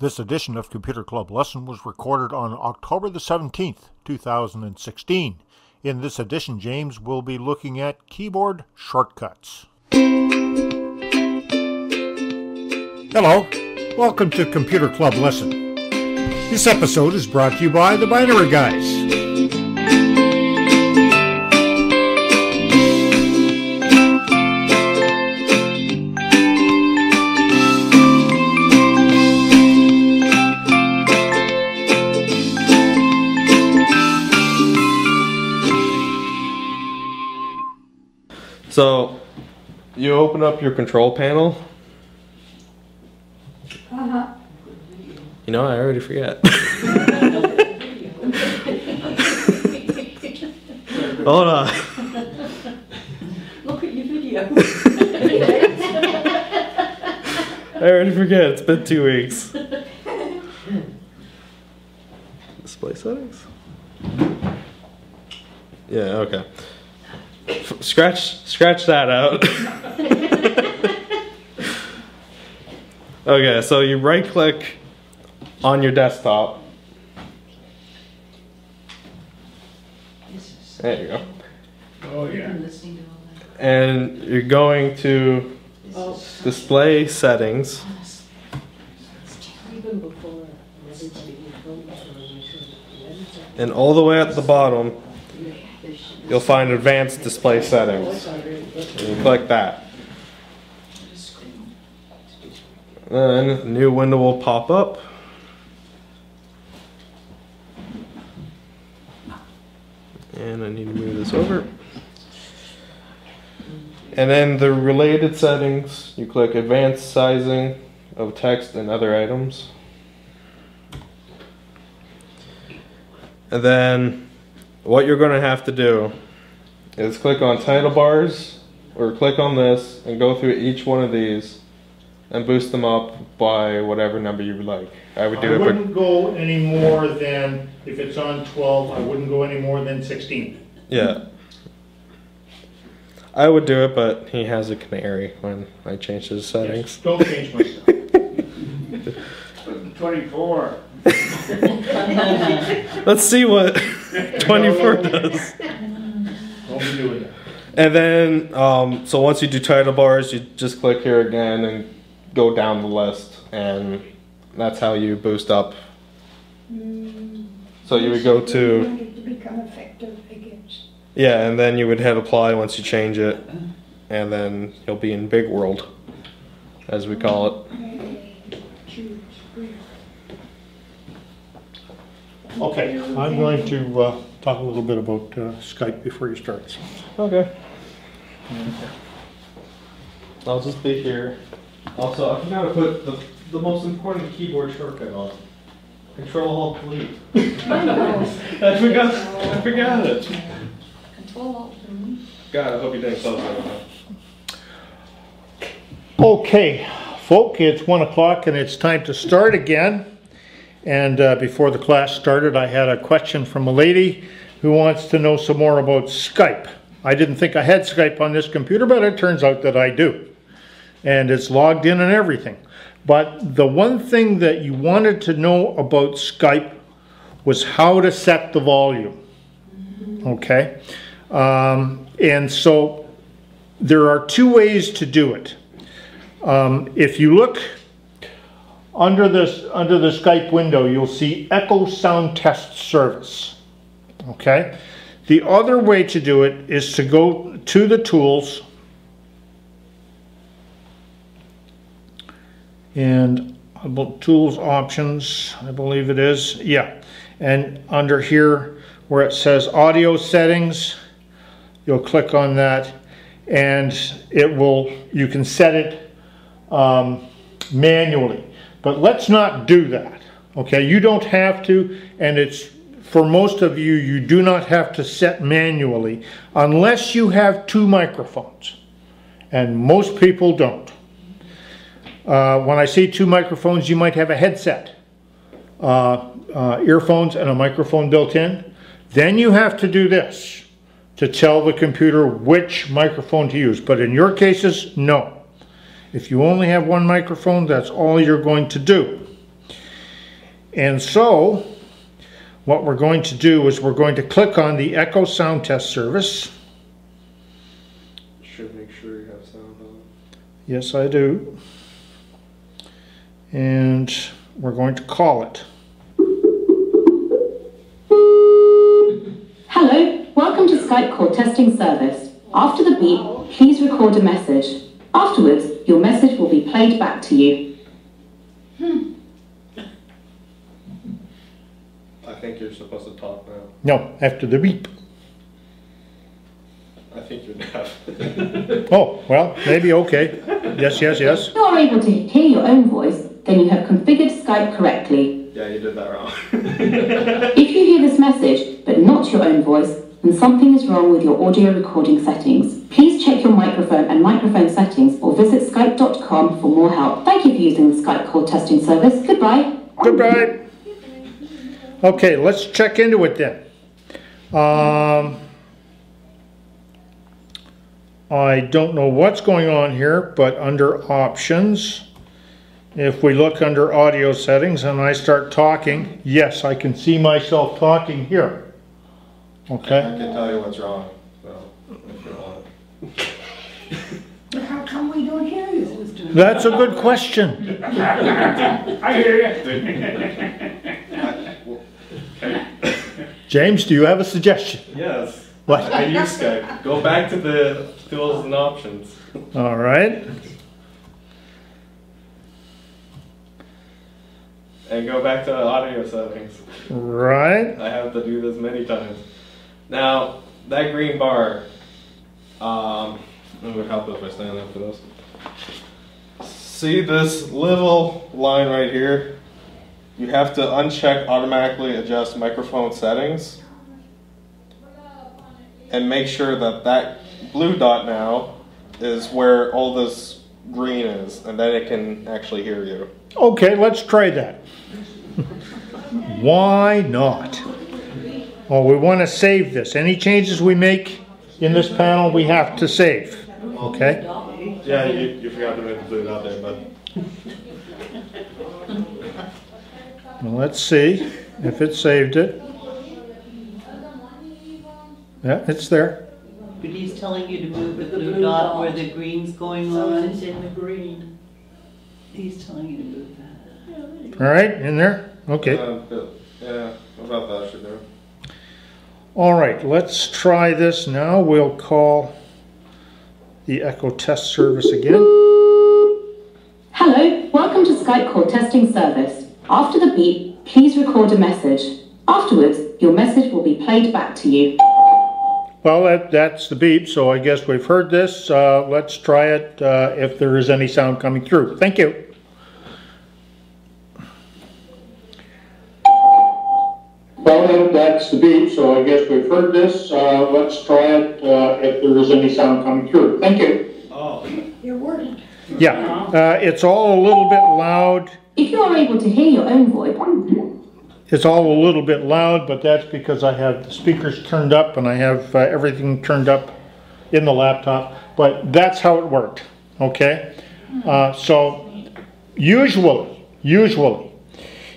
This edition of Computer Club Lesson was recorded on October the 17th, 2016. In this edition, James will be looking at keyboard shortcuts. Hello, welcome to Computer Club Lesson. This episode is brought to you by the Binary Guys. So, you open up your control panel. Uh-huh. You know, I already forget. Hold on. Look at your video. I already forget. It's been two weeks. Display settings? Yeah, okay. F- Scratch scratch that out. okay, so you right click on your desktop. There you go. Oh, Listening to all And you're going to that. display settings. Oh, even before everybody was voting And all the way at the bottom, you'll find advanced display settings. And you click that. Then a new window will pop up. And I need to move this over. And then the related settings, you click advanced sizing of text and other items. And then what you're going to have to do is click on title bars or click on this and go through each one of these and boost them up by whatever number you would like. I would do I it by wouldn't go any more than, if it's on 12, I wouldn't go any more than 16. Yeah. I would do it, but he has a canary when I change his settings. Don't change my stuff. 24. Let's see what 24 does. Don't be doing that. And then, um, so once you do title bars, you just click here again and go down the list, and that's how you boost up. So you would go to, Want it to become effective, I guess. yeah, and then you would hit apply once you change it, and then you'll be in Big World, as we call it. I choose where. Okay, I'm going to uh, talk a little bit about uh, Skype before you start. Okay. I'll just be here. Also, I forgot to put the, the most important keyboard shortcut on. Control Alt Delete. I forgot. I forgot it. Control Alt Delete. God, I hope you didn't close. Okay, folk, it's one o'clock and it's time to start again. And uh, before the class started, I had a question from a lady who wants to know some more about Skype. I didn't think I had Skype on this computer, but it turns out that I do. And it's logged in and everything. But the one thing that you wanted to know about Skype was how to set the volume. Okay? Um, and so there are two ways to do it. Um, if you look under this under the Skype window, you'll see Echo Sound Test Service. Okay. The other way to do it is to go to the tools and about tools options, I believe it is. Yeah. And under here where it says audio settings, you'll click on that and it will you can set it um, manually. But let's not do that. Okay, you don't have to, and it's for most of you, you do not have to set manually unless you have two microphones. And most people don't. Uh, when I say two microphones, you might have a headset, uh, uh, earphones, and a microphone built in. Then you have to do this to tell the computer which microphone to use. But in your cases, no. If you only have one microphone, that's all you're going to do. And so, what we're going to do is we're going to click on the Echo Sound Test Service. Should make sure you have sound on. Yes, I do. And we're going to call it. Hello, welcome to Skype call testing service. After the beep, please record a message. Afterwards, your message will be played back to you. Hmm. I think you're supposed to talk now. No, after the beep. I think you're deaf. Oh, well, maybe, okay. Yes, yes, yes. If you are able to hear your own voice, then you have configured Skype correctly. yeah, you did that wrong. If you hear this message, but not your own voice, then something is wrong with your audio recording settings. Please check your microphone and microphone settings or visit skype.com for more help. Thank you for using the Skype call testing service. Goodbye. Goodbye. Okay, let's check into it then. Um, I don't know what's going on here, but under options, if we look under audio settings and I start talking, yes, I can see myself talking here. I Okay, can tell you what's wrong. So, if you want. But how come we don't hear you? that's a good question. I hear you. James, do you have a suggestion? Yes. What? I use Skype. Go back to the tools and options. All right, And go back to audio settings. right, I have to do this many times. Now, that green bar, um, it would help if I stand up for this. See this little line right here? You have to uncheck automatically adjust microphone settings. And make sure that that blue dot now is where all this green is, and then it can actually hear you. okay, let's try that. Why not? Well, we want to save this. Any changes we make in this panel, we have to save. Okay? Yeah, you, you forgot to make the blue dot there, but Well, let's see if it saved it. Yeah, it's there. But he's telling you to move the blue dot where the green's going So on. it's in the green. He's telling you to move that. All right, in there? Okay. Uh, but, yeah, about that should do? All right, let's try this now. We'll call the Echo Test Service again. Hello, welcome to Skype call testing service. After the beep, please record a message. Afterwards, your message will be played back to you. Well, that, that's the beep, so I guess we've heard this. Uh, let's try it uh, if there is any sound coming through. Thank you. Well, that's the beep, so I guess we've heard this. Uh, let's try it uh, if there is any sound coming through. Thank you. Oh. It weren't. Yeah, uh, it's all a little bit loud. If you are able to hear your own voice, It's all a little bit loud, but that's because I have the speakers turned up and I have uh, everything turned up in the laptop. But that's how it worked, okay? Uh, so usually, usually,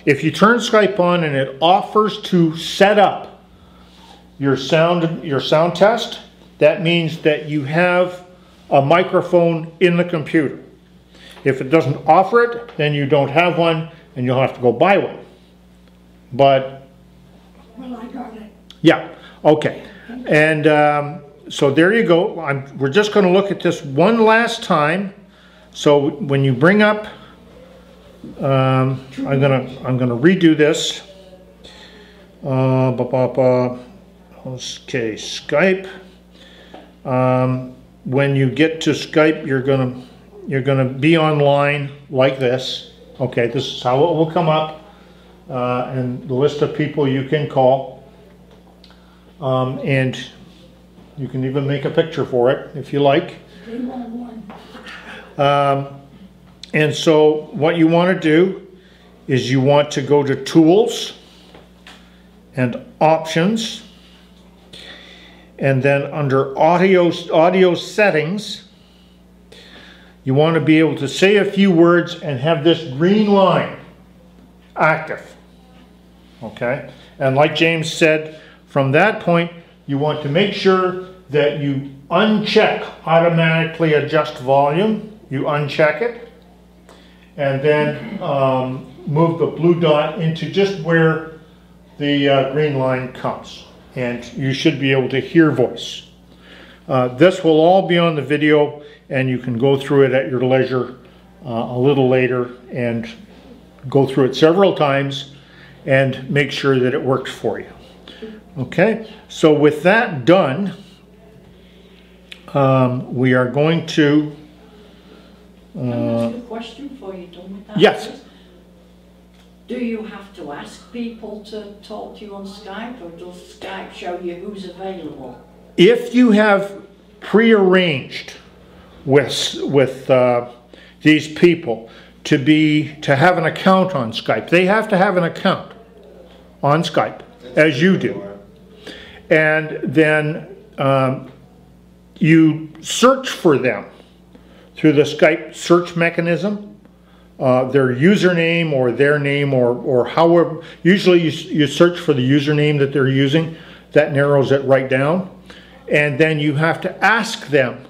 if you turn Skype on and it offers to set up your sound, your sound test, that means that you have a microphone in the computer. If it doesn't offer it, then you don't have one and you'll have to go buy one. But Well, I got it. yeah, okay. And um, so there you go. I'm, we're just going to look at this one last time. So when you bring up, um, I'm gonna I'm gonna redo this. Uh, ba, ba, ba. Okay, Skype. Um, when you get to Skype, you're gonna you're gonna be online like this. Okay, this is how it will come up uh, and the list of people you can call. Um, and you can even make a picture for it if you like. They want one. Um, and so what you want to do is you want to go to Tools and Options. And then under Audio, audio Settings, you want to be able to say a few words and have this green line active. okay? And like James said, from that point, you want to make sure that you uncheck automatically adjust volume. You uncheck it. And then um, move the blue dot into just where the uh, green line comes. And you should be able to hear voice. Uh, this will all be on the video and you can go through it at your leisure uh, a little later and go through it several times and make sure that it works for you. Okay, so with that done, um, we are going to, Can I uh, ask a question for you're done with that? yes. Do you have to ask people to talk to you on Skype or does Skype show you who's available? if you have prearranged with, with uh, these people to be, to have an account on Skype, they have to have an account on Skype, as you do. And then um, you search for them through the Skype search mechanism, uh, their username or their name or, or however, usually you, you search for the username that they're using, that narrows it right down. And then you have to ask them,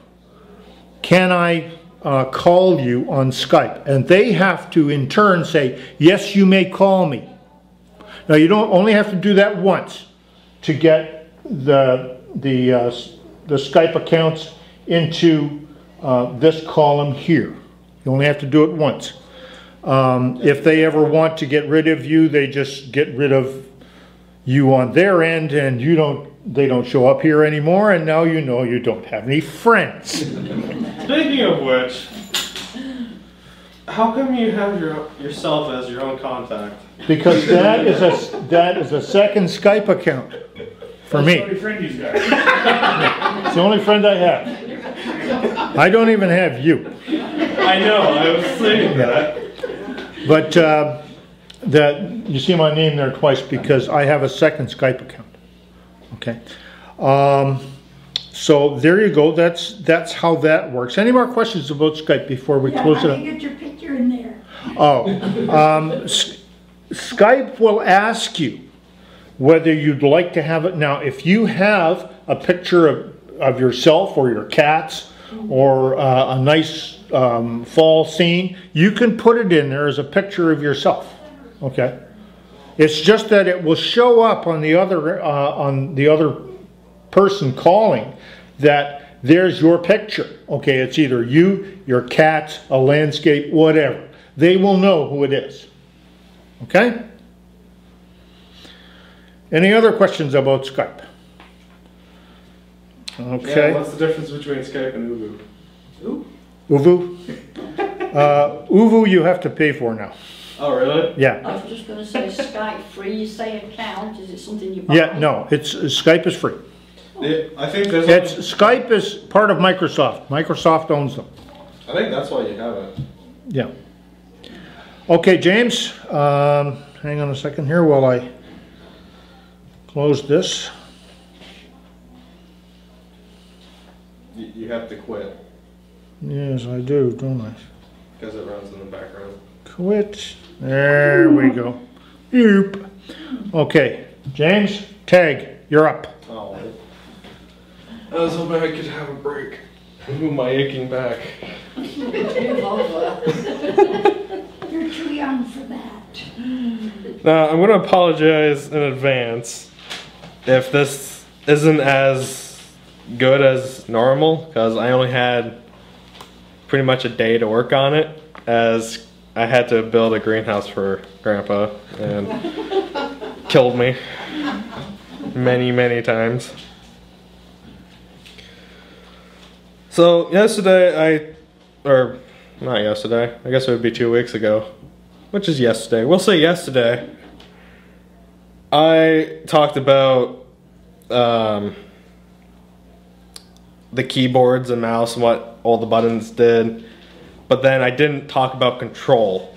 can I uh, call you on Skype? And they have to in turn say, yes, you may call me. Now you don't only have to do that once to get the the uh, the Skype accounts into uh, this column here. You only have to do it once. Um, if they ever want to get rid of you, they just get rid of you on their end, and you don't. They don't show up here anymore, and now you know you don't have any friends. Speaking of which, how come you have your yourself as your own contact? Because that is a that is a second Skype account for That's me. the only friend he's got. It's the only friend I have. I don't even have you. I know. I was saying that. But uh, that you see my name there twice because I have a second Skype account. Okay. Um, so there you go. That's that's how that works. Any more questions about Skype before we Yeah, close I it up? didn't get your picture in there. Oh, um, Skype will ask you whether you'd like to have it. Now, if you have a picture of, of yourself or your cats or uh, a nice um, fall scene, you can put it in there as a picture of yourself. Okay. It's just that it will show up on the other uh, on the other person calling that there's your picture. Okay, it's either you, your cat, a landscape, whatever. They will know who it is. Okay? Any other questions about Skype? Okay. Yeah, what's the difference between Skype and ooVoo? ooVoo? Uh, ooVoo you have to pay for now. Oh, really? Yeah. I was just gonna say Skype free, you say account, is it something you buy? Yeah, no, it's Skype is free. Yeah, I think there's. It's Skype is part of Microsoft. Microsoft owns them. I think that's why you have it. Yeah. Okay, James, um, hang on a second here while I close this. You, you have to quit Yes, I do, don't I? because it runs in the background. Quit. There we go. Yoop. Okay, James, tag, you're up. Oh. I was hoping I could have a break. Move my aching back. You're too young for that. Now, I'm going to apologize in advance if this isn't as good as normal because I only had pretty much a day to work on it as I had to build a greenhouse for Grandpa and killed me many, many times. So, yesterday I, or not yesterday, I guess it would be two weeks ago, which is yesterday. We'll say yesterday. I talked about um, the keyboards and mouse and what all the buttons did, but then I didn't talk about control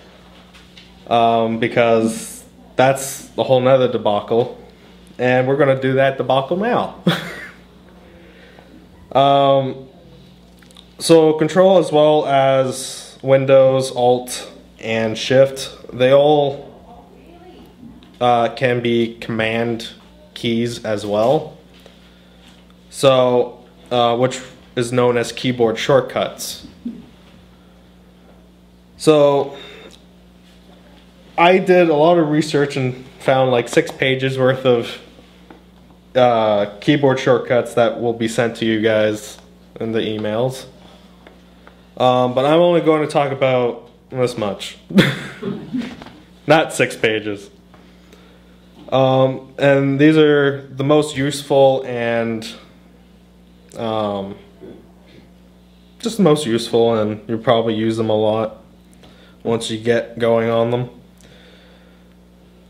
um, because that's a whole nother debacle, and we're gonna do that debacle now. um, so control as well as Windows, Alt, and Shift, they all uh, can be command keys as well. So, uh, which is known as keyboard shortcuts. So, I did a lot of research and found like six pages worth of uh, keyboard shortcuts that will be sent to you guys in the emails. Um, but I'm only going to talk about this much, not six pages. Um, and these are the most useful and um, just the most useful, and you probably use them a lot once you get going on them.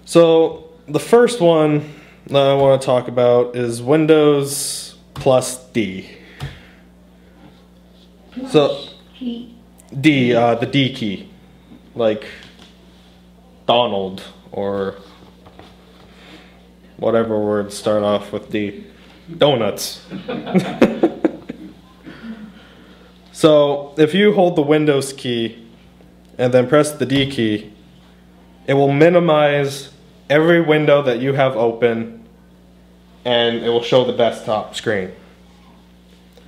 So the first one that I want to talk about is Windows plus D. So D, uh, the D key, like Donald or whatever words start off with D. Donuts. so if you hold the Windows key and then press the D key, it will minimize every window that you have open and it will show the desktop screen.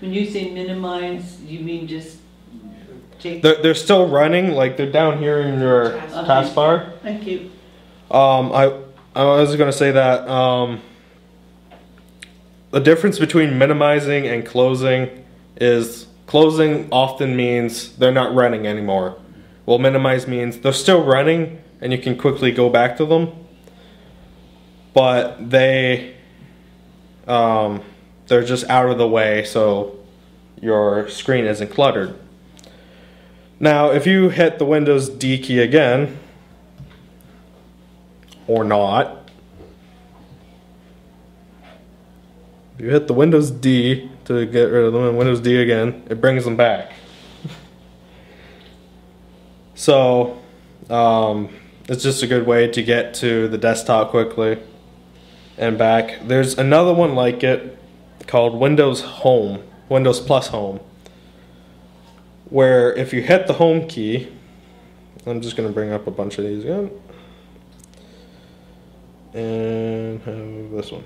When you say minimize, you mean just take, They're, they're still running, like they're down here in your taskbar. thank you. Um, I I was gonna say that um, the difference between minimizing and closing is closing often means they're not running anymore. Well, minimize means they're still running and you can quickly go back to them, but they um, they're just out of the way so your screen isn't cluttered. Now, if you hit the Windows D key again, or not. You hit the Windows D to get rid of them and Windows D again, it brings them back. so, um, it's just a good way to get to the desktop quickly and back. There's another one like it called Windows Home, Windows Plus Home, where if you hit the home key, I'm just going to bring up a bunch of these again and have this one.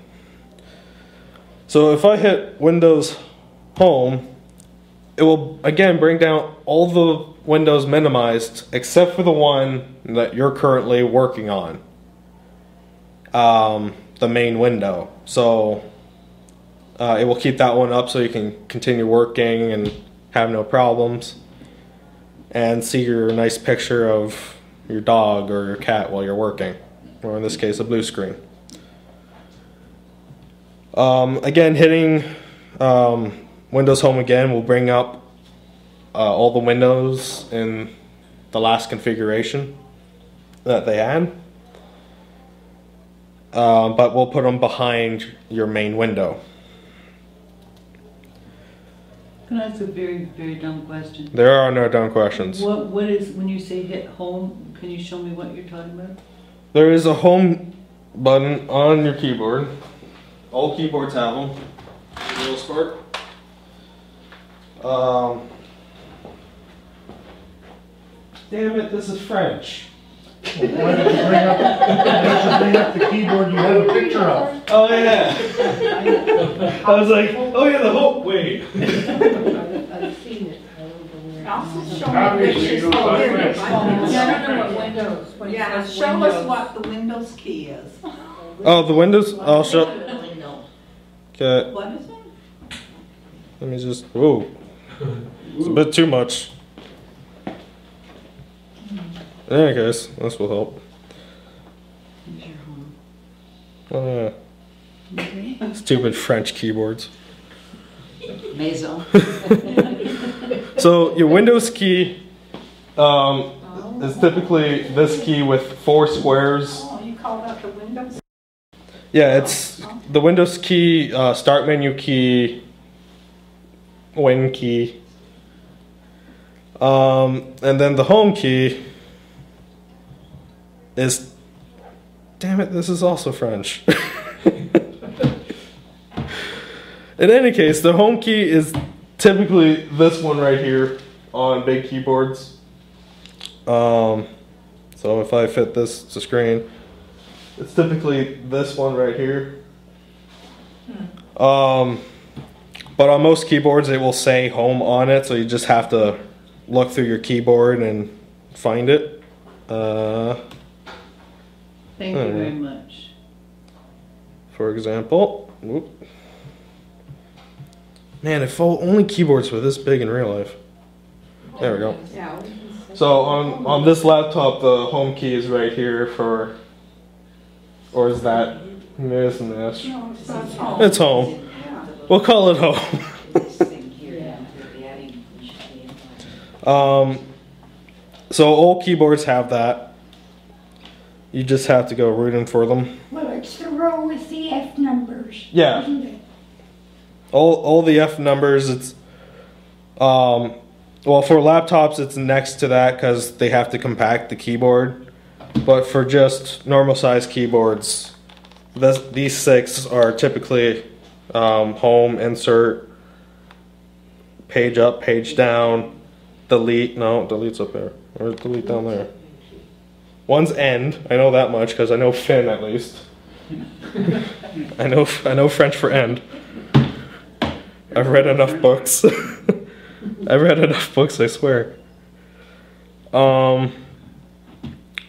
So if I hit Windows Home, it will again bring down all the windows minimized except for the one that you're currently working on. Um, the main window. So uh, it will keep that one up so you can continue working and have no problems. And see your nice picture of your dog or your cat while you're working or in this case a blue screen. Um, again, hitting um, Windows Home again will bring up uh, all the windows in the last configuration that they had. Um, but we'll put them behind your main window. Can I ask a very, very dumb question? There are no dumb questions. What, what is, when you say hit home, can you show me what you're talking about? There is a home button on your keyboard. All keyboards have them. for the. Um, damn it, this is French. Why did you bring up, why did you bring up the keyboard you have a picture of? Oh yeah. I was like, oh yeah, the whole Wait. also show Obviously, me you pictures know of what Windows. Windows Yeah, I don't know what Windows, when it Yeah, says show us Windows. what the Windows key is. Oh, the Windows. I'll show. Okay, What is it? let me just. Whoa. It's a bit too much. In any case, this will help. Oh yeah. Stupid French keyboards. Maison. So your Windows key um, is typically this key with four squares. Oh, you call that the Windows? Yeah, it's the Windows key, uh, Start menu key, Win key, um, and then the Home key is. Damn it! This is also French. In any case, the Home key is typically this one right here on big keyboards. Um, so if I fit this to screen, It's typically this one right here. Um, but on most keyboards, it will say home on it, so you just have to look through your keyboard and find it. Uh, Thank you Hmm. very much. for example, whoop. man, if only keyboards were this big in real life. There we go. Yeah. So on on this laptop, the home key is right here for, or is that? This and this. No, it's home. It's home. We'll call it home. Um, so all keyboards have that. You just have to go rooting for them. Well, it's the row with the F numbers. Yeah. All all the F numbers. It's um, well for laptops it's next to that because they have to compact the keyboard. But for just normal size keyboards, this, these six are typically um, home, insert, page up, page down, delete. No, delete's up there. Or delete down there. One's end. I know that much because I know fin at least. I know I know French for end. I've read enough books. I've read enough books, I swear. Um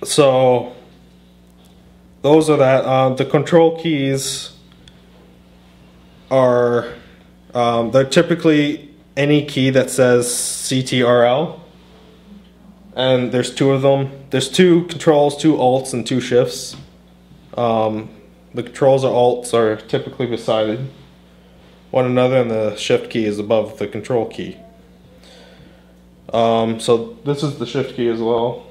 so those are that. Uh, the control keys are um, they're typically any key that says CTRL. And there's two of them. There's two controls, two alts, and two shifts. Um, the controls or alts are typically beside one another, and the shift key is above the control key. Um, so this is the shift key as well.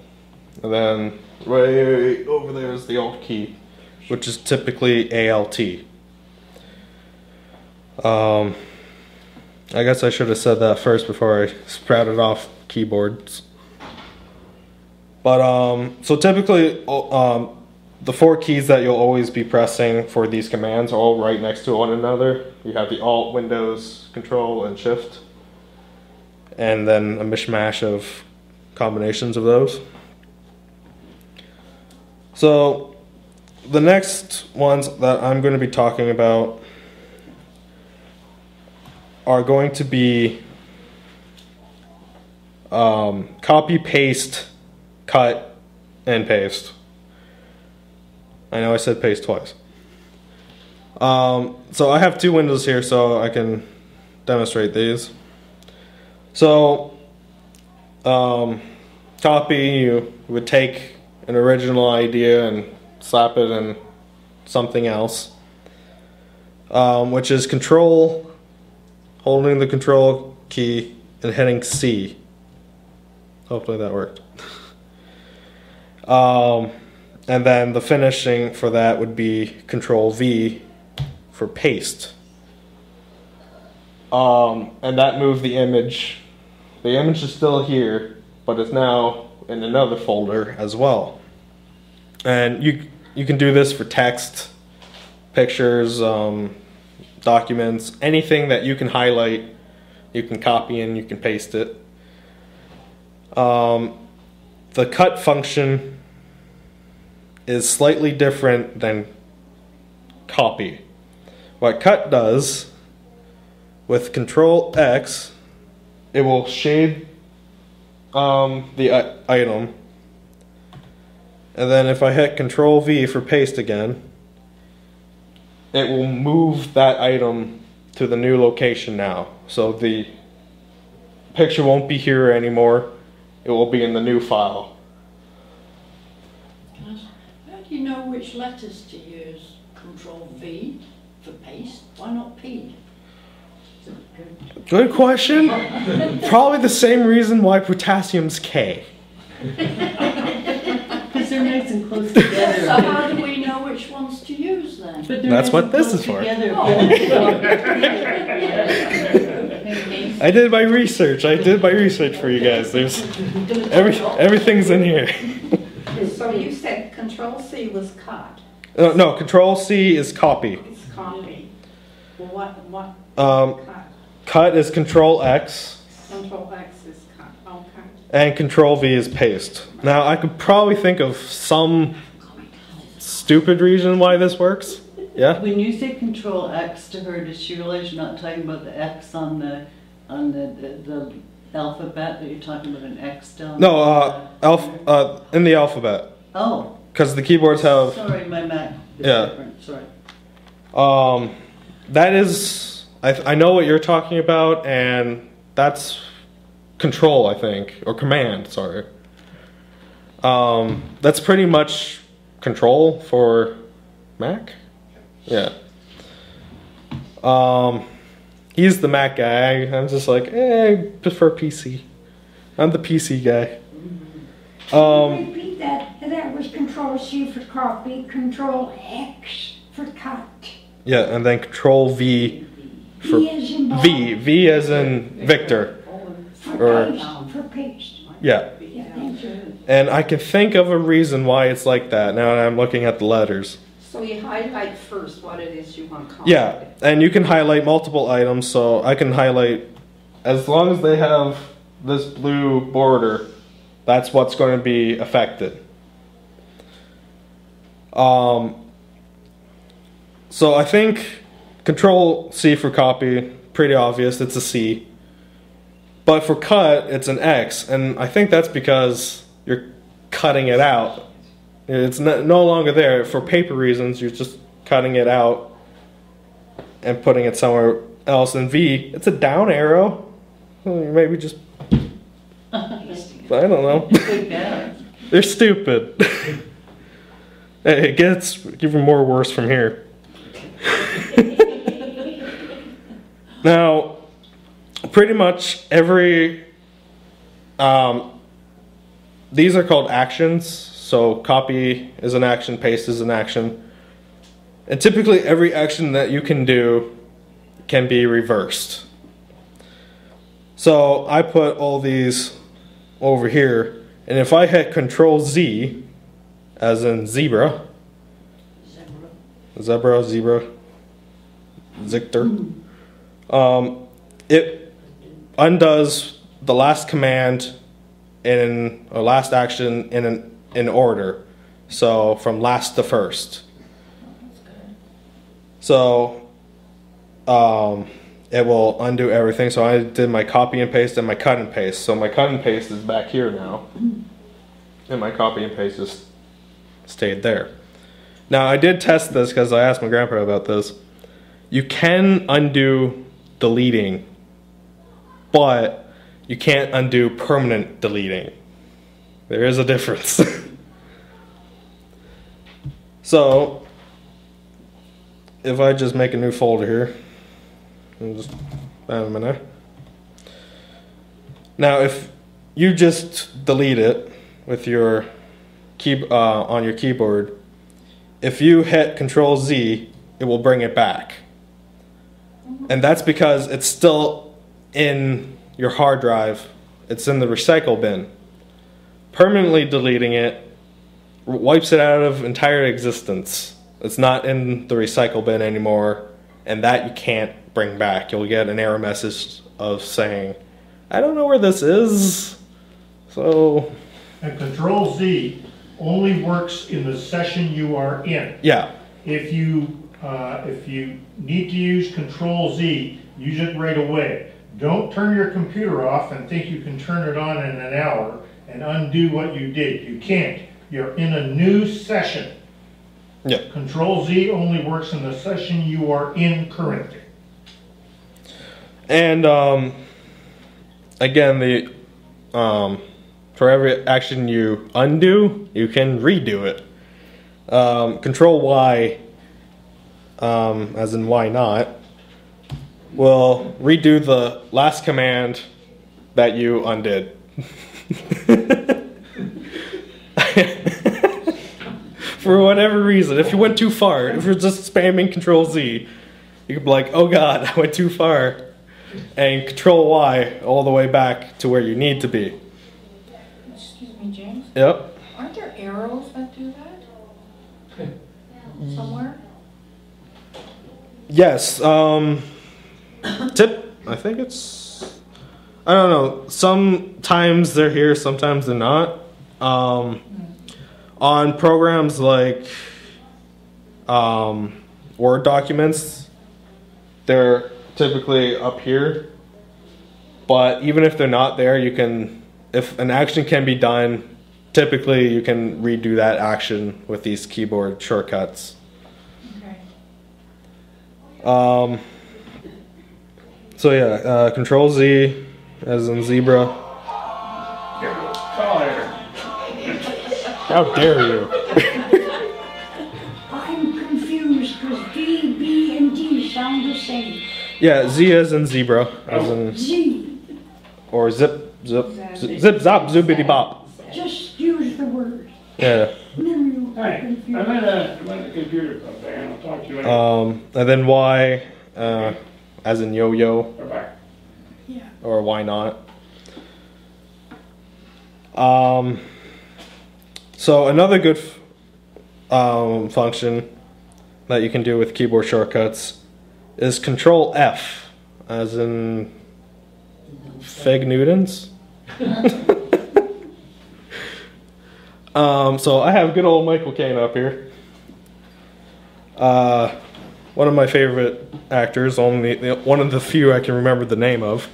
And then right over there is the alt key, which is typically ALT. Um, I guess I should have said that first before I sprouted off keyboards. But um, so typically, um, the four keys that you'll always be pressing for these commands are all right next to one another. You have the Alt, Windows, Control, and Shift, and then a mishmash of combinations of those. So, the next ones that I'm going to be talking about are going to be um, copy, paste, cut, and paste. I know I said paste twice. Um, so I have two windows here so I can demonstrate these. So, um, copy, you would take an original idea and slap it in something else, um, which is control, holding the control key and hitting C. Hopefully that worked. um, and then the finishing for that would be control V for paste. Um, and that moved the image. The image is still here, but it's now in another folder as well. And you you can do this for text, pictures, um, documents, anything that you can highlight, you can copy and you can paste it. Um, the cut function is slightly different than copy. What cut does with Control X, it will shade um, the item, and then if I hit Control V for paste again, it will move that item to the new location now. So the picture won't be here anymore. It will be in the new file. How do you know which letters to use? Control V for paste? Why not P? Good question. Probably the same reason why potassium's K. Because they're nice and close together. So how do we know which ones to use then? But That's what this is for. I did my research. I did my research for you guys. There's every everything's in here. So you said Control C was cut. Uh, no, Control C is copy. It's copy. Well, what, what Um, cut? Cut is Control X, Control X is cut, okay. and Control V is paste. Now I could probably think of some stupid reason why this works. Yeah. When you say control X to her, does she realize you're not talking about the X on the, on the, the, the alphabet, that you're talking about an X down? No, uh, alph- uh, in the alphabet, Oh, because the keyboards have sorry, my Mac is Yeah. different, sorry. Um, that is, I, I know what you're talking about, and that's control, I think, or command. Sorry. Um, that's pretty much control for Mac. Yeah. Um, he's the Mac guy. I'm just like, eh, I prefer PC. I'm the PC guy. Um, Repeat that, that was control C for copy, control X for cut. yeah, and then Control V for V as in. V. V as in Victor. For or- paste, for paste. Yeah. Yeah, thank you. And I can think of a reason why it's like that now that I'm looking at the letters. So you highlight first what it is you want copied. Yeah, and you can highlight multiple items, so I can highlight as long as they have this blue border, that's what's going to be affected. Um, so I think Control C for copy, pretty obvious, it's a C. But for cut, it's an X, and I think that's because you're cutting it out. It's no, no longer there. For paper reasons, you're just cutting it out and putting it somewhere else. And V, it's a down arrow. Hmm, maybe just, I don't know. They're stupid. it gets even more worse from here. Now, pretty much every um, these are called actions. So copy is an action, paste is an action. And typically every action that you can do can be reversed. So I put all these over here, and if I hit Control Z, as in zebra, zebra, zebra, Zictor, um, it undoes the last command in or last action in an in order. So from last to first. So um, it will undo everything. So I did my copy and paste and my cut and paste. So my cut and paste is back here now. And my copy and paste just stayed there. Now I did test this because I asked my grandpa about this. You can undo deleting, but you can't undo permanent deleting. There is a difference. so, if I just make a new folder here, and just add them in there. Now, if you just delete it with your key uh, on your keyboard, if you hit Control Z, it will bring it back, and that's because it's still in your hard drive. It's in the recycle bin. Permanently deleting it wipes it out of entire existence. It's not in the recycle bin anymore, and that you can't bring back. You'll get an error message of saying, I don't know where this is. So, And Control Z only works in the session you are in. yeah. If you, uh, if you need to use Control Z, use it right away. Don't turn your computer off and think you can turn it on in an hour and undo what you did. You can't. You're in a new session. Yeah. Control Z only works in the session you are in currently. And um, again, the um, for every action you undo, you can redo it. Um, control Y, um, as in why not, will redo the last command that you undid. for whatever reason, if you went too far, if you're just spamming Control Z, you could be like, oh god, I went too far. And Control Y all the way back to where you need to be. Excuse me, James. Yep. Aren't there arrows that do that? Somewhere? Yes. Um, tip. I think it's. I don't know. Sometimes they're here. Sometimes they're not. Um, on programs like um, Word documents, they're typically up here. But even if they're not there, you can, if an action can be done, typically you can redo that action with these keyboard shortcuts. Okay. Um, so yeah, uh, Control Z, as in zebra. How dare you? I'm confused because D, B, and D sound the same. Yeah, Z as in zebra, as in Z, or zip zip zip, zip zop zoobity bop. just use the word. Yeah. No, no, Hey, I'm confused. in a, I'm in a computer club there, and I'll talk to you later. Um, and then why, uh, as in yo-yo, Bye-bye. Yeah. or why not? Um, so another good f- um, function that you can do with keyboard shortcuts is Control F, as in Fig Newtons. um, so I have good old Michael Caine up here. Uh, one of my favorite actors, only one of the few I can remember the name of.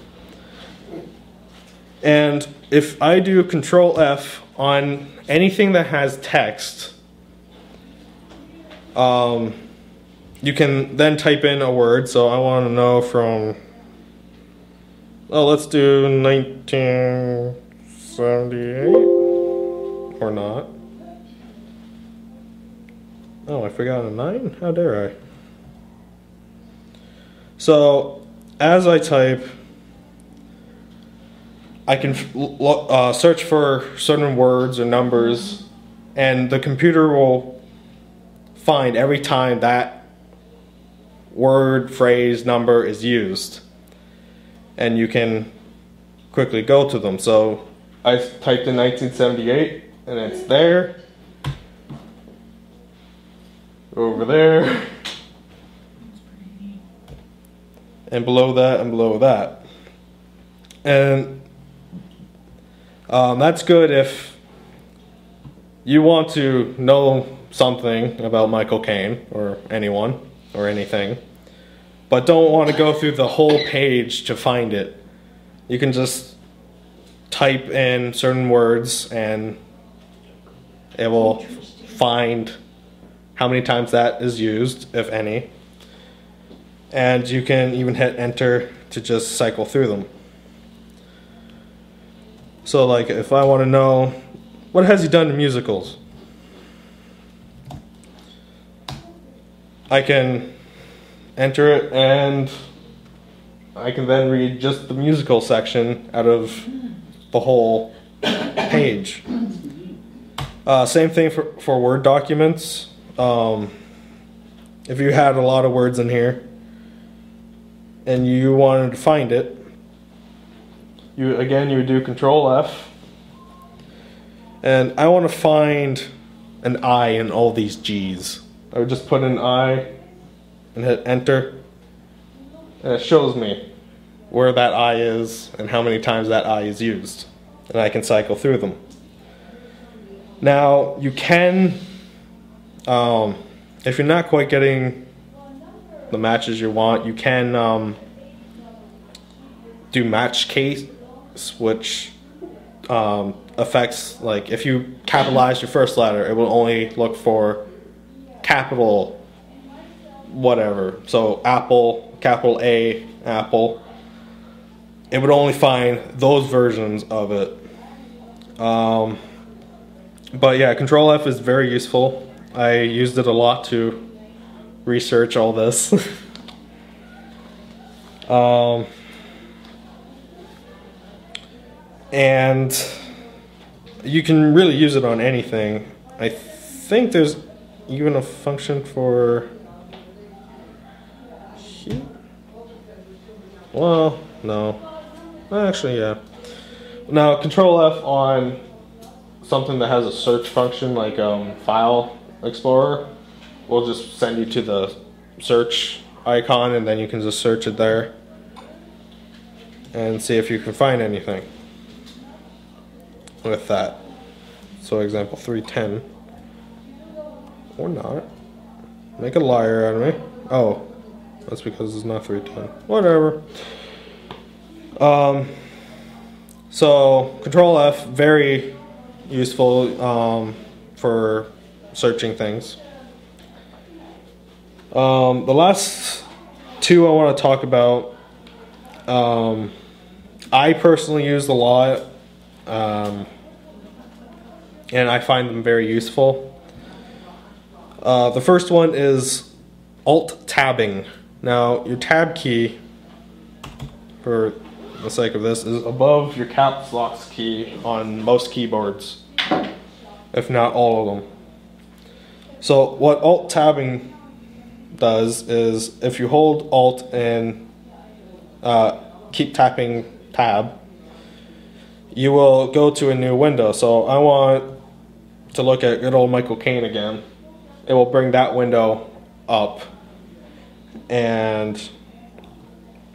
And if I do Control F on anything that has text, um, you can then type in a word. So I want to know from. Oh, let's do 1978 or not. Oh, I forgot a nine? How dare I? So, as I type, I can uh, search for certain words or numbers, and the computer will find every time that word, phrase, number is used. And you can quickly go to them. So, I typed in 1978, and it's there. Over there. and below that and below that. And um, that's good if you want to know something about Michael Caine or anyone or anything, but don't want to go through the whole page to find it. You can just type in certain words and it will find how many times that is used, if any and you can even hit enter to just cycle through them. So, like, if I want to know what has he done in musicals, I can enter it and I can then read just the musical section out of the whole page. Uh, same thing for, for Word documents. Um, if you had a lot of words in here, and you wanted to find it, you again you would do Control F. And I want to find an I in all these G's. I would just put an I and hit enter. And it shows me where that I is and how many times that I is used. And I can cycle through them. Now, you can, um, if you're not quite getting the matches you want. You can um, do match case, which um, affects like if you capitalize your first letter, it will only look for capital whatever. So Apple, capital A, Apple. It would only find those versions of it. Um, but yeah, Control F is very useful. I used it a lot to research all this. um, and you can really use it on anything. I think there's even a function for. Well, no. Actually, yeah. Now, Control F on something that has a search function like um, File Explorer will just send you to the search icon and then you can just search it there and see if you can find anything with that. So example 310 or not. make a liar out of me. Oh, that's because it's not 310. Whatever. Um, so, Control F, very useful um, for searching things. Um, the last two I want to talk about, um, I personally use a lot, um, and I find them very useful. Uh, the first one is Alt tabbing. Now, your tab key, for the sake of this, is above your caps lock key on most keyboards, if not all of them. So, what Alt tabbing does is if you hold Alt and uh, keep tapping Tab, you will go to a new window. So I want to look at good old Michael Caine again. It will bring that window up. And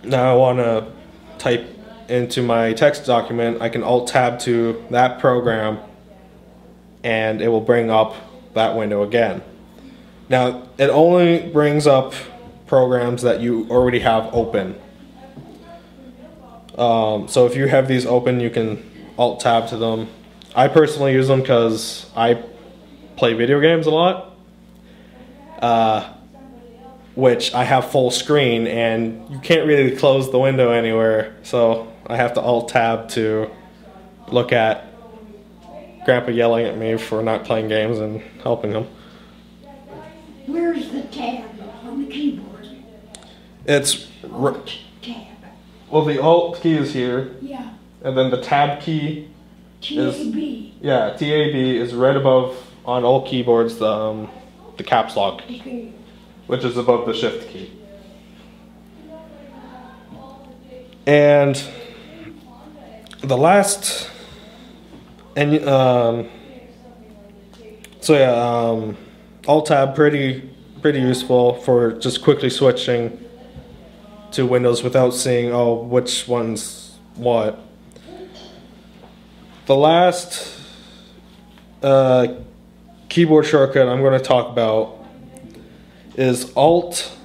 now I want to type into my text document. I can Alt Tab to that program and it will bring up that window again. Now, it only brings up programs that you already have open. Um, so if you have these open, you can alt tab to them. I personally use them because I play video games a lot, uh, which I have full screen and you can't really close the window anywhere. So I have to alt tab to look at Grandpa yelling at me for not playing games and helping him. Where's the tab on the keyboard? It's Alt tab. well, the alt key is here, Yeah. and then the tab key, Is, T-A-B. yeah, tab is right above on all keyboards the um, the caps lock, which is above the shift key. And the last, and um, so yeah, um, alt tab pretty pretty useful for just quickly switching to Windows without seeing oh which one's what. The last uh, keyboard shortcut I'm going to talk about is Alt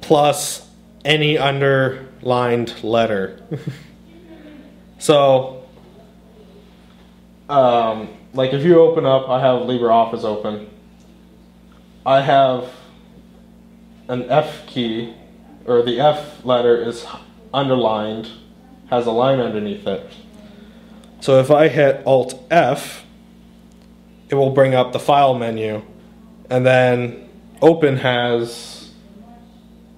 plus any underlined letter. so, um, like if you open up, I have LibreOffice open. I have an F key, or the F letter is underlined, has a line underneath it. So if I hit Alt F, it will bring up the file menu, and then Open has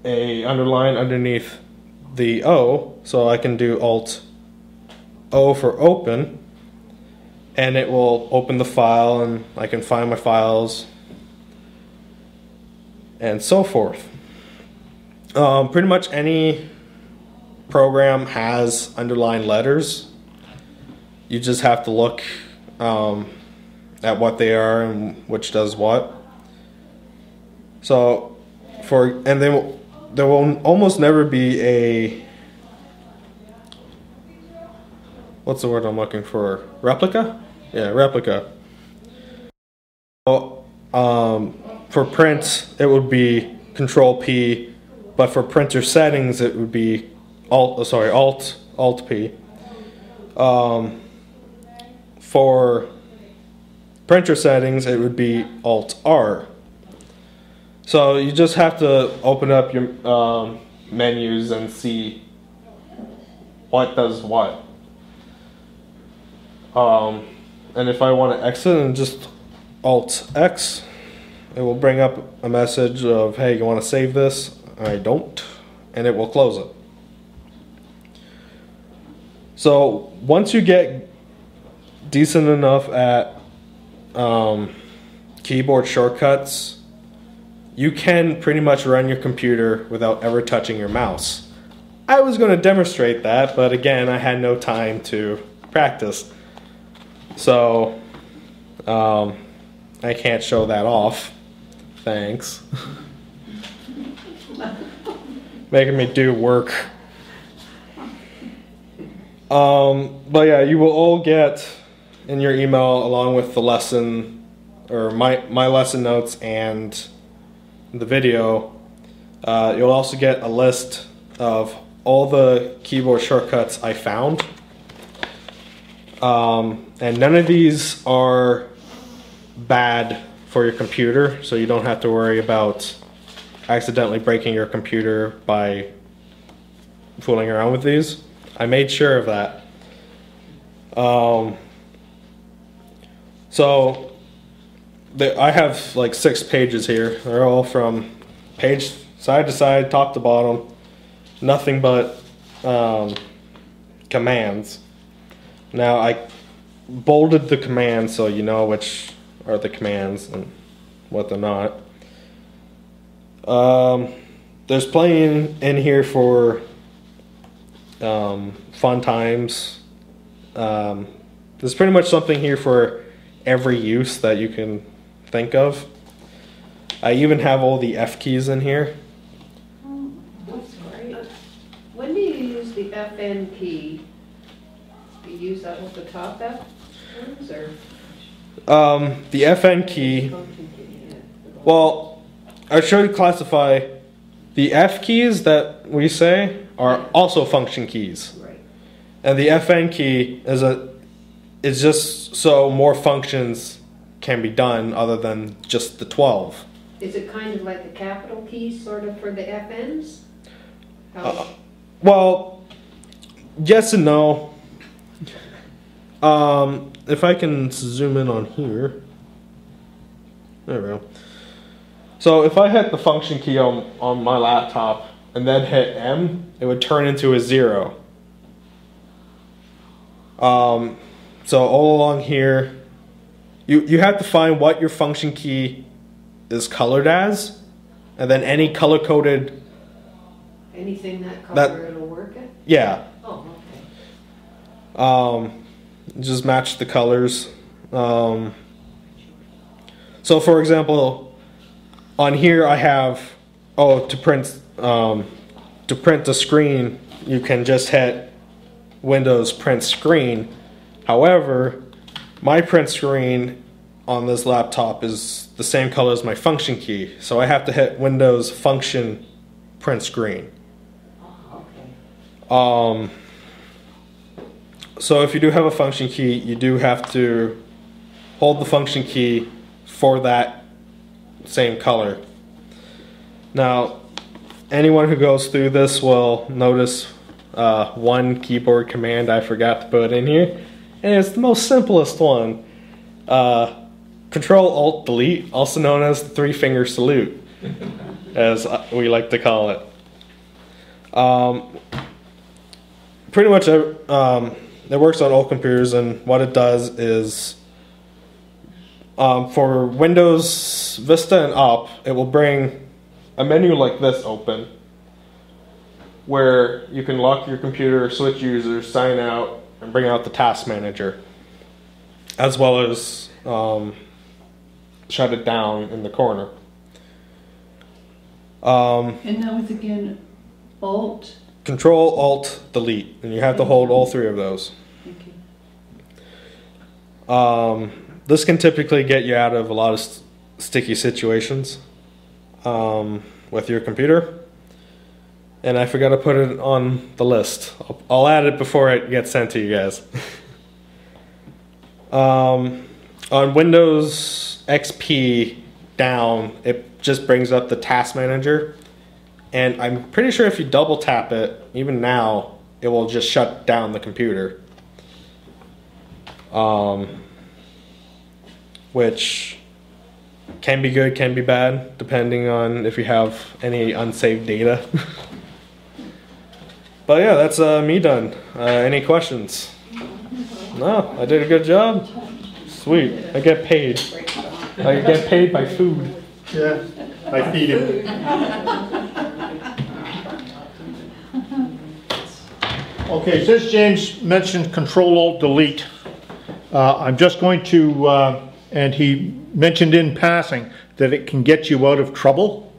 a underline underneath the O, so I can do Alt O for Open, and it will open the file, and I can find my files, and so forth. Um, pretty much any program has underlined letters. You just have to look um, at what they are and which does what. So, for and then there will almost never be a what's the word I'm looking for? Replica? Yeah, replica. Um, for print, it would be Control P, but for printer settings, it would be Alt. oh, Sorry, Alt Alt P. Um, for printer settings, it would be Alt R. So you just have to open up your um, menus and see what does what. Um, and if I want to exit and just Alt X, it will bring up a message of, hey, you want to save this? I don't. And it will close it. So once you get decent enough at um, keyboard shortcuts, you can pretty much run your computer without ever touching your mouse. I was going to demonstrate that, but again, I had no time to practice. So, um, I can't show that off. Thanks. Making me do work. Um, but yeah, you will all get in your email along with the lesson or my my lesson notes and the video, uh, you'll also get a list of all the keyboard shortcuts I found. Um, and none of these are bad for your computer, so you don't have to worry about accidentally breaking your computer by fooling around with these. I made sure of that. Um, so the, I have like six pages here. They're all from page side to side, top to bottom. Nothing but um, commands. Now I bolded the commands so you know which are the commands and what they're not. Um, there's plenty in, here for um, fun times. Um, there's pretty much something here for every use that you can think of. I even have all the F keys in here. That's great. When do you use the FN key? Use that with the top F ones or? Um, the FN key, function key? Yeah. well, I should classify the F keys that we say are also function keys. Right. And the FN key is a is just so more functions can be done other than just the 12. Is it kind of like the capital key sort of for the FNs? Uh, Well, yes and no. Um, if I can zoom in on here. There we go. So if I hit the function key on, on my laptop and then hit M, it would turn into a zero. Um, so all along here, you, you have to find what your function key is colored as, and then any color coded, Anything that That- color it'll work at? yeah. Um, just match the colors. Um, so, for example, on here I have oh to print um, to print the screen you can just hit Windows print screen. However, my print screen on this laptop is the same color as my function key, so I have to hit Windows function print screen. Oh. Um, so if you do have a function key, you do have to hold the function key for that same color. Now, anyone who goes through this will notice uh, one keyboard command I forgot to put in here, and it's the most simplest one. Uh, Control Alt Delete, also known as the three finger salute, as uh, we like to call it. Um, pretty much uh, um, it works on all computers and what it does is um, for windows vista and up it will bring a menu like this open where you can lock your computer switch users sign out and bring out the task manager as well as um, shut it down in the corner um, And that was again Alt. Control Alt Delete, and you have to hold all three of those. Um, this can typically get you out of a lot of st- sticky situations um, with your computer. And I forgot to put it on the list. I'll, I'll add it before it gets sent to you guys. um, on Windows XP down, it just brings up the task manager. And I'm pretty sure if you double tap it, even now, it will just shut down the computer. Um, which can be good, can be bad, depending on if you have any unsaved data. but yeah, that's uh, me done. Uh, any questions? No, I did a good job. Sweet, I get paid. I get paid by food. Yeah, I feed him. Okay, since James mentioned Control Alt Delete, uh, I'm just going to, uh, and he mentioned in passing that it can get you out of trouble.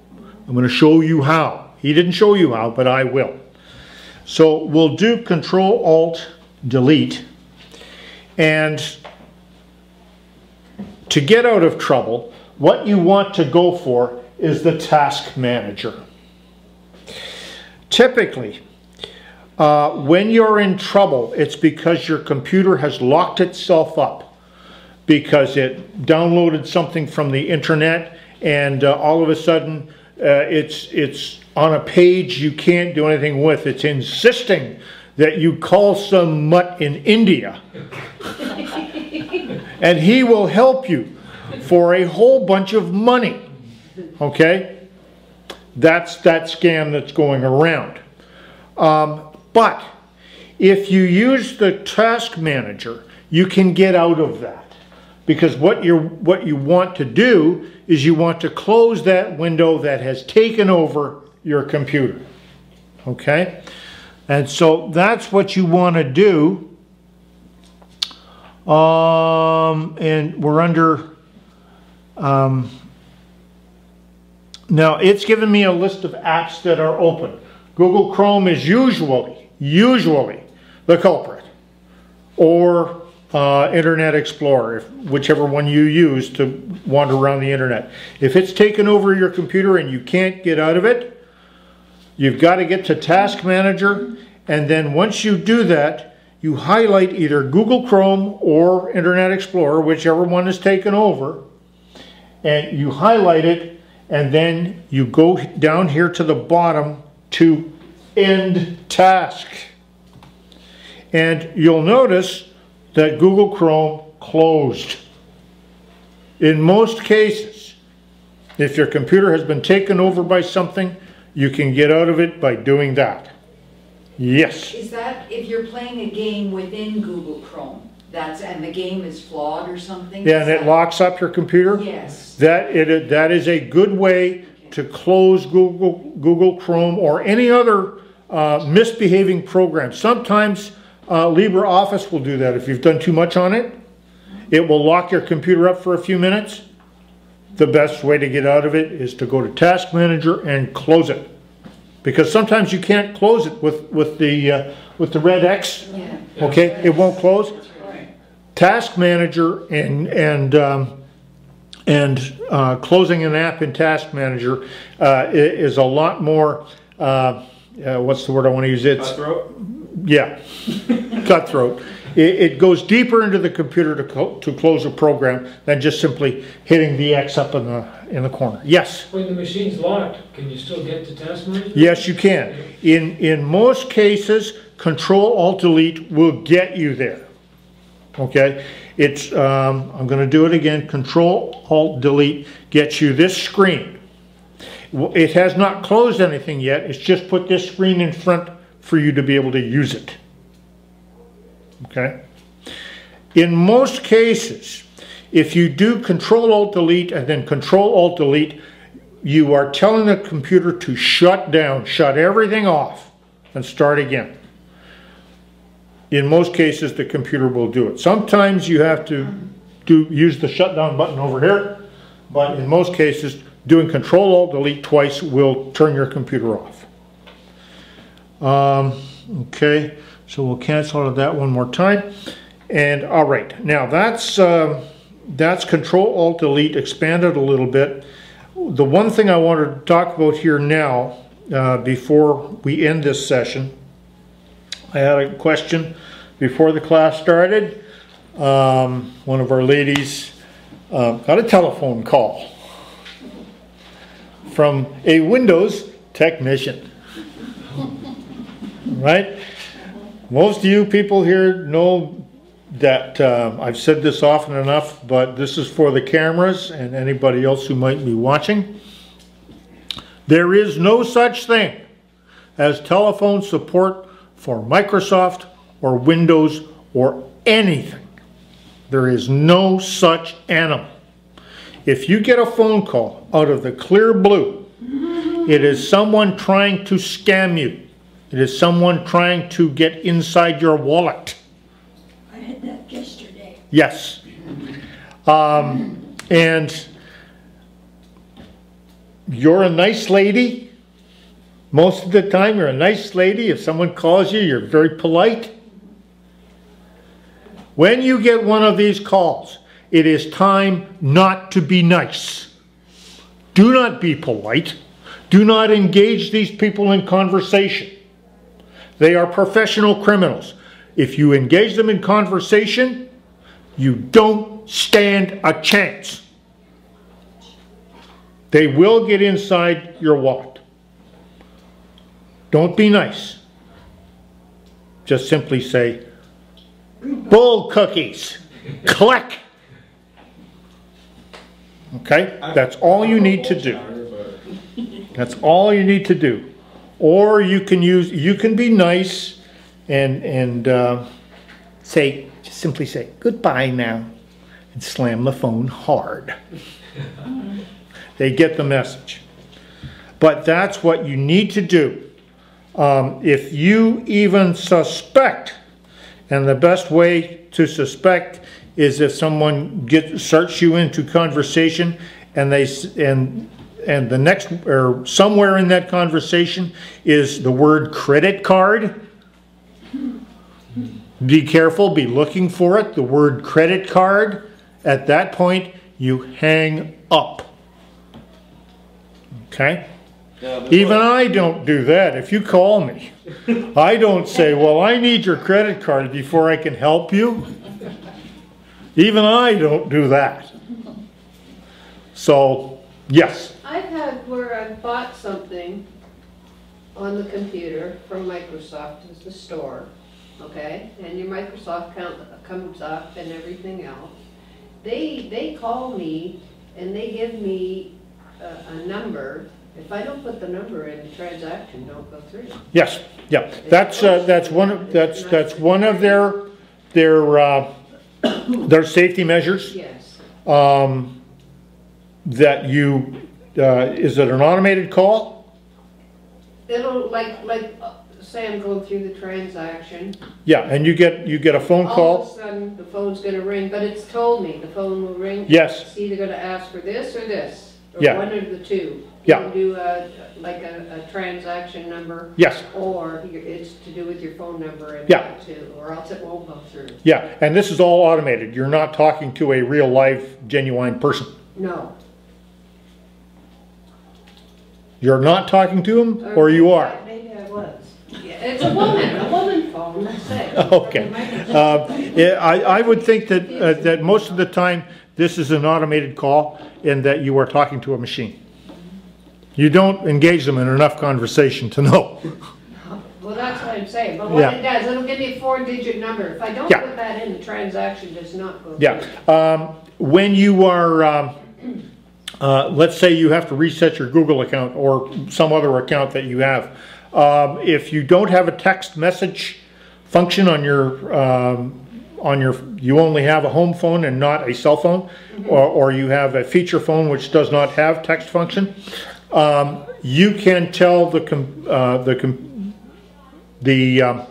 I'm going to show you how. He didn't show you how, but I will. So we'll do Control Alt Delete, and to get out of trouble, what you want to go for is the task manager. Typically, uh, when you're in trouble, it's because your computer has locked itself up because it downloaded something from the internet and uh, all of a sudden uh, it's it's on a page you can't do anything with. It's insisting that you call some mutt in India and he will help you for a whole bunch of money. Okay? That's that scam that's going around. Um, but if you use the task manager, you can get out of that. Because what you what you want to do is you want to close that window that has taken over your computer. Okay? And so that's what you want to do. Um, and we're under um, now it's given me a list of apps that are open. Google Chrome is usually, usually the culprit. Or uh, Internet Explorer, if, whichever one you use to wander around the internet. If it's taken over your computer and you can't get out of it, you've got to get to Task Manager, and then once you do that, you highlight either Google Chrome or Internet Explorer, whichever one is taken over, and you highlight it, and then you go down here to the bottom to End Task. And you'll notice that Google Chrome closed. In most cases, if your computer has been taken over by something, you can get out of it by doing that. Yes. Is that if you're playing a game within Google Chrome? That's, and the game is flawed or something? Yeah, and it locks up your computer? Yes. That, it, that is a good way to close Google, Google Chrome or any other uh, misbehaving program. Sometimes uh, LibreOffice will do that if you've done too much on it. It will lock your computer up for a few minutes. The best way to get out of it is to go to Task Manager and close it. Because sometimes you can't close it with, with, the, uh, with the red X. Yeah. Okay, it won't close. Task Manager and, and, um, and uh, closing an app in Task Manager uh, is a lot more, uh, uh, what's the word I want to use? It's, Cutthroat? yeah, cutthroat. It, it goes deeper into the computer to, clo- to close a program than just simply hitting the X up in the, in the corner. Yes? When the machine's locked, can you still get to task manager? Yes, you can. In, in most cases, Control Alt Delete will get you there. Okay? It's, um, I'm gonna do it again, Control Alt Delete gets you this screen. It has not closed anything yet, it's just put this screen in front for you to be able to use it. Okay? In most cases, if you do Control Alt Delete and then Control Alt Delete, you are telling the computer to shut down, shut everything off, and start again. In most cases, the computer will do it. Sometimes you have to do use the shutdown button over here, but in most cases, doing Control Alt Delete twice will turn your computer off. Um, okay, so we'll cancel out of that one more time. And all right, now that's um that's Control Alt Delete expanded a little bit. The one thing I wanted to talk about here now, uh, before we end this session, I had a question before the class started. Um, one of our ladies uh, got a telephone call from a Windows technician. Right? Most of you people here know that uh, I've said this often enough, but this is for the cameras and anybody else who might be watching. There is no such thing as telephone support for Microsoft or Windows or anything. There is no such animal. If you get a phone call out of the clear blue, it is someone trying to scam you. It is someone trying to get inside your wallet. I had that yesterday. Yes. Um, and you're a nice lady. Most of the time, you're a nice lady. If someone calls you, you're very polite. When you get one of these calls, it is time not to be nice. Do not be polite. Do not engage these people in conversation. They are professional criminals. If you engage them in conversation, you don't stand a chance. They will get inside your wallet. Don't be nice. Just simply say, bull cookies, click. Okay? That's all you need to do. That's all you need to do. Or you can use, you can be nice and, and uh, say, just simply say, goodbye now, and slam the phone hard. they get the message. But that's what you need to do. Um, if you even suspect, and the best way to suspect is if someone gets starts you into conversation and they and and the next or somewhere in that conversation is the word credit card. Be careful, be looking for it, the word credit card. At that point, you hang up. Okay? Even I don't do that. If you call me, I don't say, Well, I need your credit card before I can help you. Even I don't do that. So, yes. I've had where I've bought something on the computer from Microsoft as the store, okay? And your Microsoft account comes up and everything else. They, they call me and they give me a, a number. If I don't put the number in, the transaction don't go through. Yes, yeah. That's, uh, that's one of, that's, that's one of their, their, uh, their safety measures. Yes. Um, that you, uh, is it an automated call? It'll, like, like, uh, say I'm going through the transaction. Yeah, and you get, you get a phone call. All of call? a sudden, the phone's gonna ring, but it's told me the phone will ring. Yes. It's either gonna ask for this or this, or Yeah. one of the two. Yeah. You can do a, like a, a transaction number. Yes. Or it's to do with your phone number and Yeah. that too, or else it won't go through. Yeah, and this is all automated. You're not talking to a real live genuine person. No. You're not talking to them, or you are? Maybe I was. Yeah, it's a woman, a woman phone, let's say. Okay. Uh, yeah, I, I would think that, uh, that most of the time, this is an automated call and that you are talking to a machine. You don't engage them in enough conversation to know. Well, that's what I'm saying, but what Yeah. it does, it'll give me a four-digit number. If I don't Yeah. put that in, the transaction does not go through. Yeah. Um, when you are, um, uh, let's say you have to reset your Google account or some other account that you have. Um, if you don't have a text message function on your, um, on your, you only have a home phone and not a cell phone, or, or you have a feature phone which does not have text function, um, you can tell the, com- uh, the, the, um,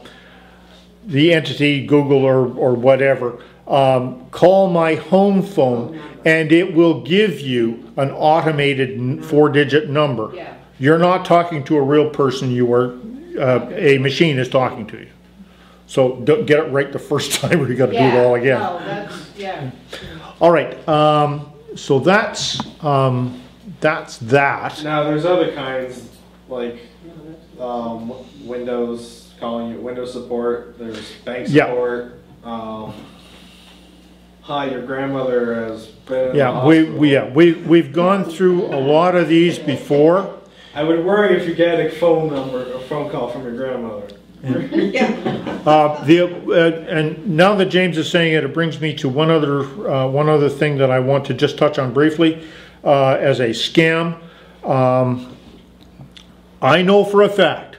the entity, Google or, or whatever, um, call my home phone and it will give you an automated four-digit number. Yeah. You're not talking to a real person, you are, uh, a machine is talking to you. So don't get it right the first time or you gotta do it all again. Yeah, yeah. All right, um, so that's, um, that's that. Now, there's other kinds, like, um, Windows, calling you Windows support, there's bank Yeah. support, um, hi, your grandmother has been in the Yeah, we, we yeah we we've gone through a lot of these before. I would worry if you get a phone number, a phone call from your grandmother. Uh, the, uh, and now that James is saying it, it brings me to one other, uh, one other thing that I want to just touch on briefly, uh, as a scam. Um, I know for a fact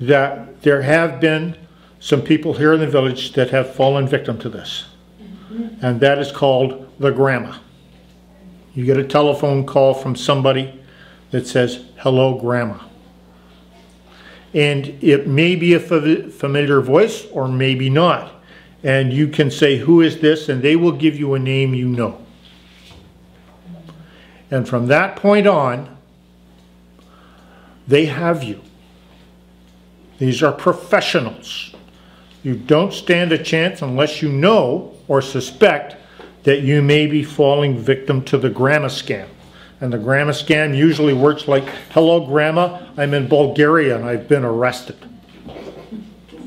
that there have been some people here in the village that have fallen victim to this. And that is called the grandma. You get a telephone call from somebody that says, hello, grandma. And it may be a familiar voice or maybe not. And you can say, Who is this? And they will give you a name you know. And from that point on, they have you. These are professionals. You don't stand a chance unless you know or suspect that you may be falling victim to the grandma scam. And the grandma scam usually works like, hello grandma, I'm in Bulgaria and I've been arrested.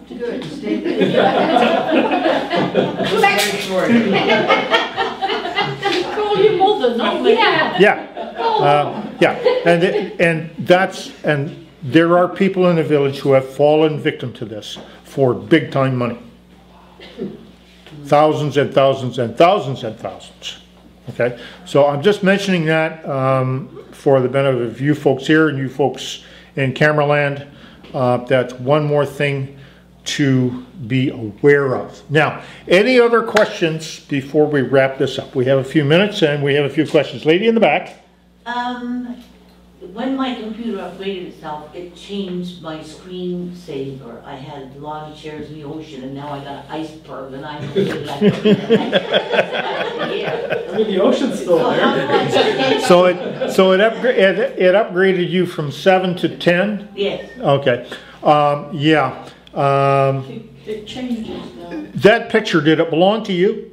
Good, stay Call your mother. Yeah, uh, yeah, and, it- and that's, and there are people in the village who have fallen victim to this for big time money. Thousands and thousands and thousands and thousands. Okay, so I'm just mentioning that um, for the benefit of you folks here and you folks in Camerland. Uh, that's one more thing to be aware of. Now, any other questions before we wrap this up? We have a few minutes and we have a few questions. Lady in the back. Um, when my computer upgraded itself, it changed my screen saver. I had lawn chairs in the ocean and now I got an iceberg and I'm. I the ocean's still So how do I there. So it, so it upgra- it, it upgraded you from seven to ten? Yes, Okay, um, yeah. Um, It changes now. that picture, did it belong to you?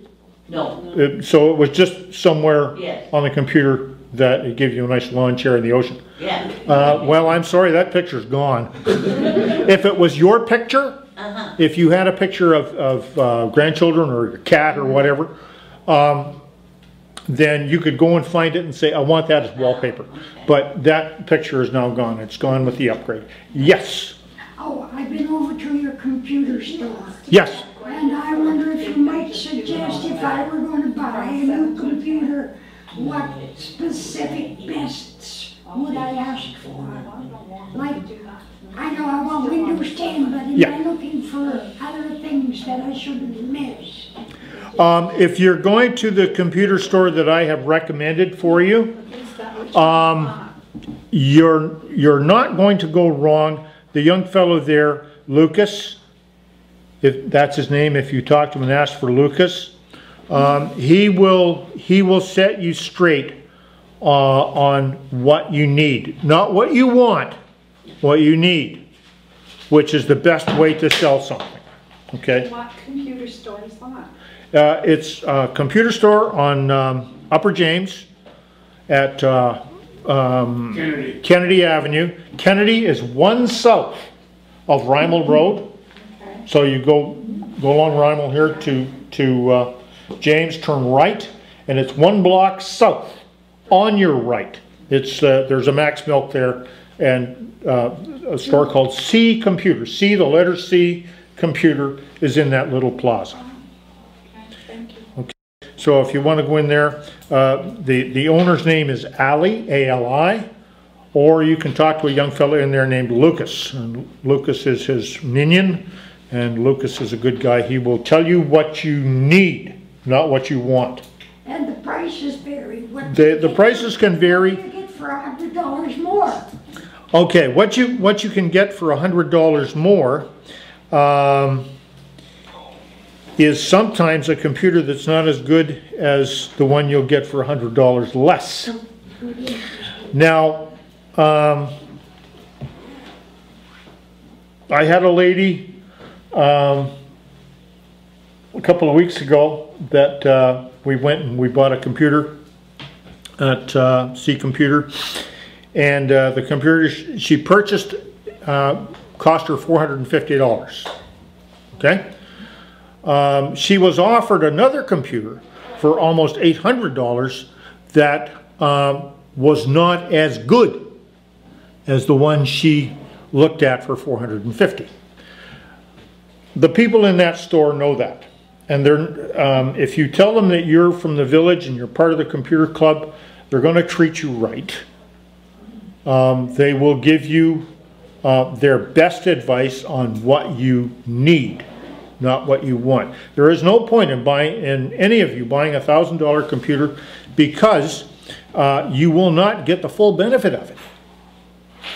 no, Uh, So it was just somewhere Yes. on the computer that it gave you a nice lawn chair in the ocean? yeah. Uh, well, I'm sorry, that picture's gone. If it was your picture, Uh-huh, if you had a picture of, of uh, grandchildren or your cat or whatever, um, then you could go and find it and say, I want that as wallpaper. But that picture is now gone. It's gone with the upgrade. Yes, Oh, I've been over to your computer store. yes. And I wonder if you might suggest if I were gonna buy a new computer, what specific bests would I ask for? Like, I know I want Windows 10, but am Yeah. I looking for other things that I shouldn't miss? Um, if you're going to the computer store that I have recommended for you, um, you're, you're not going to go wrong. The young fellow there, Lucas, if that's his name, if you talk to him and ask for Lucas, um, he will, he will set you straight, uh, on what you need. Not what you want, what you need, which is the best way to sell something, okay? What computer store is that? Uh, it's a computer store on um, Upper James at uh, um, Kennedy. Kennedy Avenue. Kennedy is one south of Rymal Road. So you go, go along Rymal here to, to uh, James, turn right, and it's one block south on your right. It's, uh, there's a Mac's Milk there and uh, a store called C Computer. C, the letter C, Computer is in that little plaza. Okay. So if you want to go in there, uh, the, the owner's name is Ali, A-L-I, or you can talk to a young fellow in there named Lucas. And Lucas is his minion, and Lucas is a good guy. He will tell you what you need, not what you want. And the prices vary. What The, the prices can vary. you get for a hundred dollars more? Okay, what you, what you can get for a hundred dollars more, um, is sometimes a computer that's not as good as the one you'll get for a hundred dollars less. Now, um, I had a lady, um, a couple of weeks ago that, uh, we went and we bought a computer at, uh, C Computer. And, uh, the computer sh- she purchased, uh, cost her four hundred and fifty dollars. Okay? Um, she was offered another computer for almost eight hundred dollars that um, was not as good as the one she looked at for four hundred and fifty. The people in that store know that, and they're um, if you tell them that you're from the village and you're part of the computer club, they're going to treat you right. Um, they will give you uh, their best advice on what you need not what you want. There is no point in buying, in any of you buying a thousand dollar computer because uh, you will not get the full benefit of it.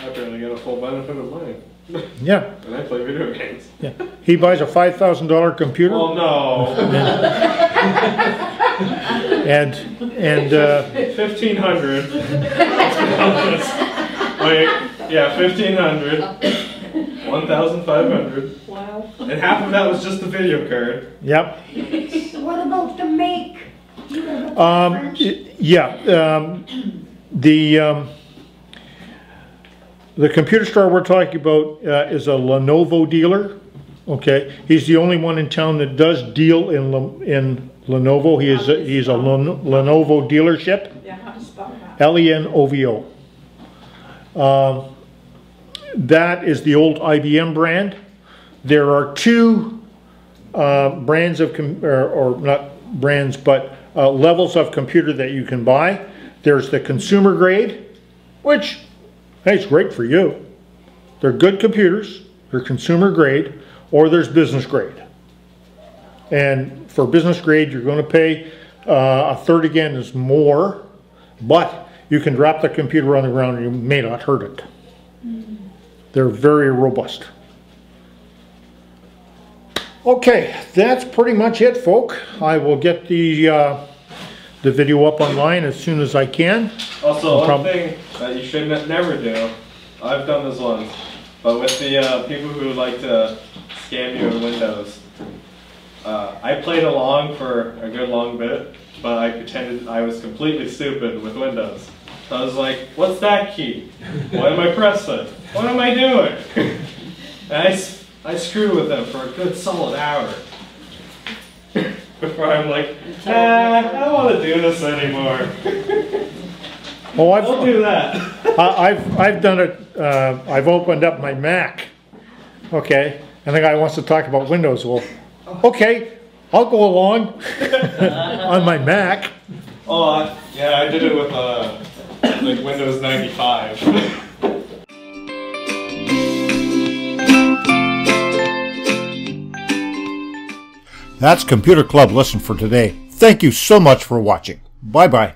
I barely get a full benefit of mine. Yeah, And I play video games. yeah. He buys a five thousand dollar computer Well, no. and, and, uh, Fifteen hundred. Wait, yeah, fifteen hundred. One thousand five hundred. Wow. And half of that was just the video card. yep. What about the make? Do you have a Um, yeah, um, The, um, the computer store we're talking about uh, is a Lenovo dealer. Okay, he's the only one in town that does deal in Le- in Lenovo. He is a, he's a Len- Lenovo dealership. Yeah, how to spell that? L E N O V O. Um, that is the old IBM brand. There are two uh, brands of, com- or, or not brands, but uh, levels of computer that you can buy. There's the consumer grade, which, hey, it's great for you. They're good computers, they're consumer grade, or there's business grade. And for business grade, you're going to pay uh, a third again is more, but you can drop the computer on the ground and you may not hurt it. They're very robust. Okay, that's pretty much it, folk. I will get the uh, the video up online as soon as I can. Also, No one thing that you should ne- never do, I've done this once, but with the uh, people who like to scam you in Windows, uh, I played along for a good long bit, but I pretended I was completely stupid with Windows. I was like, what's that key? What am I pressing? What am I doing? and I, I screwed with them for a good solid hour. Before I'm like, ah, I don't want to do this anymore. Oh, I've, Don't do that. I- I've, I've done it, uh, I've opened up my Mac, okay, and the guy wants to talk about Windows, well, okay, I'll go along on my Mac. Oh, I- yeah, I did it with uh, like Windows 95. That's Computer Club Listen for today. Thank you so much for watching. Bye-bye.